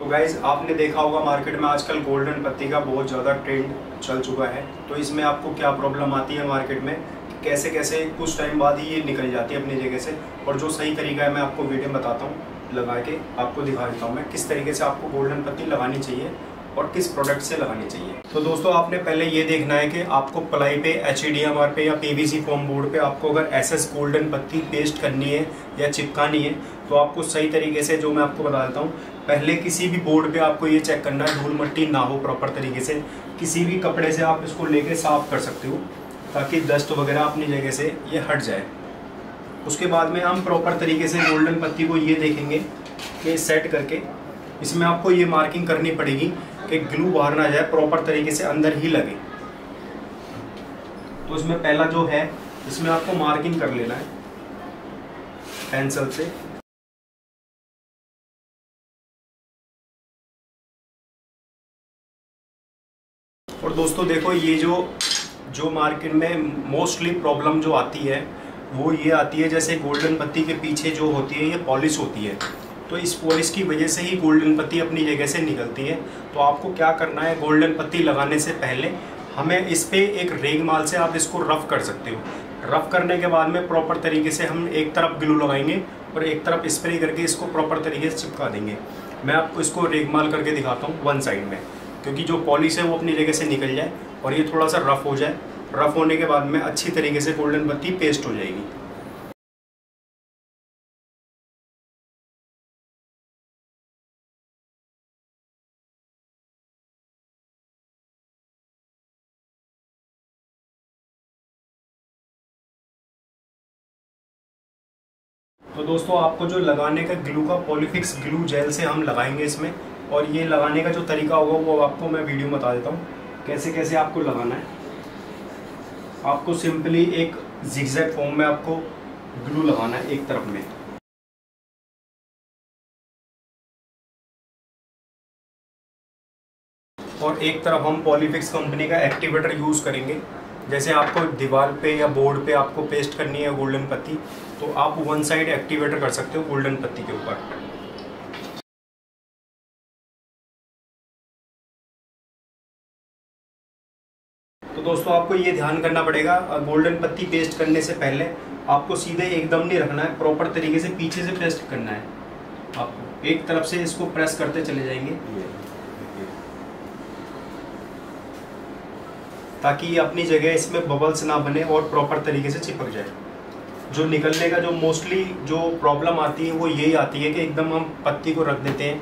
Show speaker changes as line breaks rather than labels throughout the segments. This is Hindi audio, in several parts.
तो गाइज़ आपने देखा होगा मार्केट में आजकल गोल्डन पत्ती का बहुत ज़्यादा ट्रेंड चल चुका है। तो इसमें आपको क्या प्रॉब्लम आती है मार्केट में? कैसे कैसे कुछ टाइम बाद ही ये निकल जाती है अपनी जगह से। और जो सही तरीका है, मैं आपको वीडियो बताता हूँ, लगा के आपको दिखा देता हूँ मैं किस तरीके से आपको गोल्डन पत्ती लगानी चाहिए। और किस प्रोडक्ट से लगानी चाहिए? तो दोस्तों, आपने पहले ये देखना है कि आपको प्लाई पे एच पे या पीवीसी फॉर्म बोर्ड पे आपको अगर एस गोल्डन पत्ती पेस्ट करनी है या चिपकानी है तो आपको सही तरीके से जो मैं आपको बता देता हूँ, पहले किसी भी बोर्ड पे आपको ये चेक करना है, धूल मट्टी ना हो प्रॉपर तरीके से। किसी भी कपड़े से आप इसको लेके साफ़ कर सकते हो, ताकि डस्ट वगैरह अपनी जगह से ये हट जाए। उसके बाद में हम प्रॉपर तरीके से गोल्डन पत्ती को ये देखेंगे कि सेट करके, इसमें आपको ये मार्किंग करनी पड़ेगी कि ग्लू बाहर ना जाए प्रॉपर तरीके से अंदर ही लगे। तो इसमें पहला जो है, इसमें आपको मार्किंग कर लेना है पेंसिल से। और दोस्तों देखो, ये जो जो मार्केट में मोस्टली प्रॉब्लम जो आती है, वो ये आती है, जैसे गोल्डन पत्ती के पीछे जो होती है, ये पॉलिश होती है। तो इस पॉलिश की वजह से ही गोल्डन पत्ती अपनी जगह से निकलती है। तो आपको क्या करना है, गोल्डन पत्ती लगाने से पहले हमें इस पर एक रेग माल से आप इसको रफ़ कर सकते हो। रफ़ करने के बाद में प्रॉपर तरीके से हम एक तरफ़ ग्लू लगाएँगे और एक तरफ़ स्प्रे करके इसको प्रॉपर तरीके से चिपका देंगे। मैं आपको इसको रेगमाल करके दिखाता हूँ वन साइड में, क्योंकि जो पॉलिश है वो अपनी जगह से निकल जाए और ये थोड़ा सा रफ़ हो जाए। रफ़ होने के बाद में अच्छी तरीके से गोल्डन पत्ती पेस्ट हो जाएगी। तो दोस्तों, आपको जो लगाने का ग्लू का पॉलीफिक्स ग्लू जेल से हम लगाएँगे इसमें, और ये लगाने का जो तरीका होगा, वो आपको मैं वीडियो में बता देता हूँ, कैसे कैसे आपको लगाना है। आपको सिंपली एक जिगजैग फॉर्म में आपको ग्लू लगाना है एक तरफ़ में। और एक तरफ़ हम पॉलीफिक्स कंपनी का एक्टिवेटर यूज़ करेंगे। जैसे आपको दीवार पे या बोर्ड पे आपको पेस्ट करनी है गोल्डन पत्ती तो आप वन साइड एक्टिवेटर कर सकते हो गोल्डन पत्ती के ऊपर। तो दोस्तों, आपको ये ध्यान करना पड़ेगा गोल्डन पत्ती पेस्ट करने से पहले आपको सीधे एकदम नहीं रखना है प्रॉपर तरीके से पीछे से पेस्ट करना है। आपको एक तरफ़ से इसको प्रेस करते चले जाएँगे। ताकि अपनी जगह इसमें बबल्स ना बने और प्रॉपर तरीके से चिपक जाए। जो निकलने का जो मोस्टली जो प्रॉब्लम आती है वो यही आती है कि एकदम हम पत्ती को रख देते हैं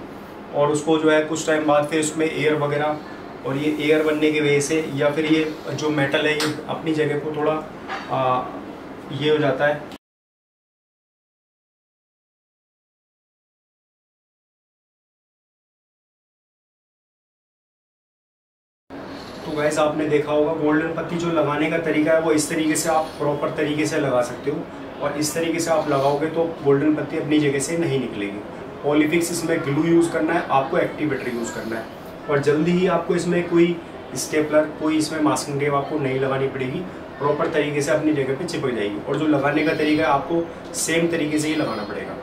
और उसको जो है कुछ टाइम बाद फिर उसमें एयर वगैरह और ये एयर बनने की वजह से या फिर ये जो मेटल है ये अपनी जगह को थोड़ा आ, ये हो जाता है। तो गैस आपने देखा होगा गोल्डन पत्ती जो लगाने का तरीका है, वो इस तरीके से आप प्रॉपर तरीके से लगा सकते हो। और इस तरीके से आप लगाओगे तो गोल्डन पत्ती अपनी जगह से नहीं निकलेगी। पॉलीफिक्स इसमें ग्लू यूज़ करना है, आपको एक्टिवेटर यूज़ करना है। और जल्दी ही आपको इसमें कोई स्टेपलर कोई इसमें मास्किंग टेप आपको नहीं लगानी पड़ेगी। प्रॉपर तरीके से अपनी जगह पे चिपक जाएगी। और जो लगाने का तरीका है, आपको सेम तरीके से ही लगाना पड़ेगा।